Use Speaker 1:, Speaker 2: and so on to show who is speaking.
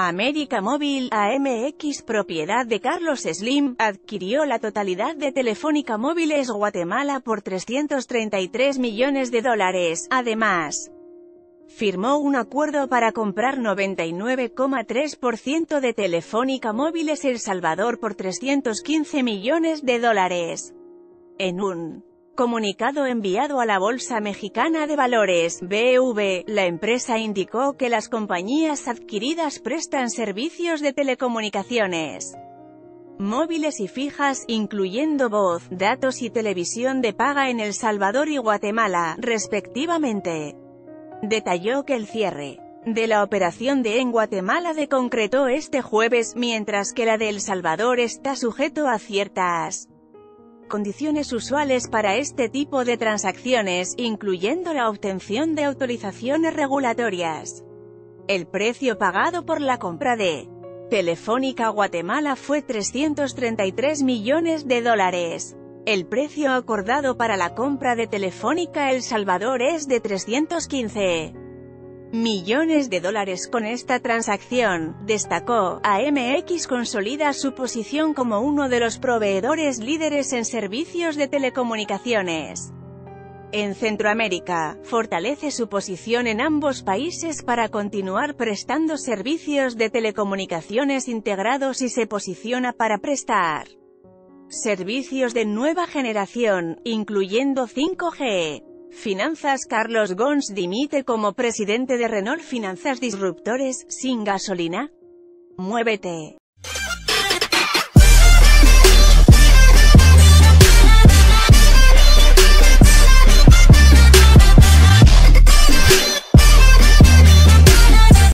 Speaker 1: América Móvil, AMX propiedad de Carlos Slim, adquirió la totalidad de Telefónica Móviles Guatemala por 333 millones de dólares. Además, firmó un acuerdo para comprar 99,3% de Telefónica Móviles El Salvador por 315 millones de dólares. En un comunicado enviado a la Bolsa Mexicana de Valores, BV, la empresa indicó que las compañías adquiridas prestan servicios de telecomunicaciones móviles y fijas, incluyendo voz, datos y televisión de paga en El Salvador y Guatemala, respectivamente. Detalló que el cierre de la operación de en Guatemala de concretó este jueves, mientras que la de El Salvador está sujeto a ciertas condiciones usuales para este tipo de transacciones, incluyendo la obtención de autorizaciones regulatorias. El precio pagado por la compra de Telefónica Guatemala fue 333 millones de dólares. El precio acordado para la compra de Telefónica El Salvador es de 315 millones de dólares con esta transacción, destacó, AMX consolida su posición como uno de los proveedores líderes en servicios de telecomunicaciones. En Centroamérica, fortalece su posición en ambos países para continuar prestando servicios de telecomunicaciones integrados y se posiciona para prestar servicios de nueva generación, incluyendo 5G. Finanzas Carlos Gons dimite como presidente de Renault Finanzas Disruptores, sin gasolina. Muévete.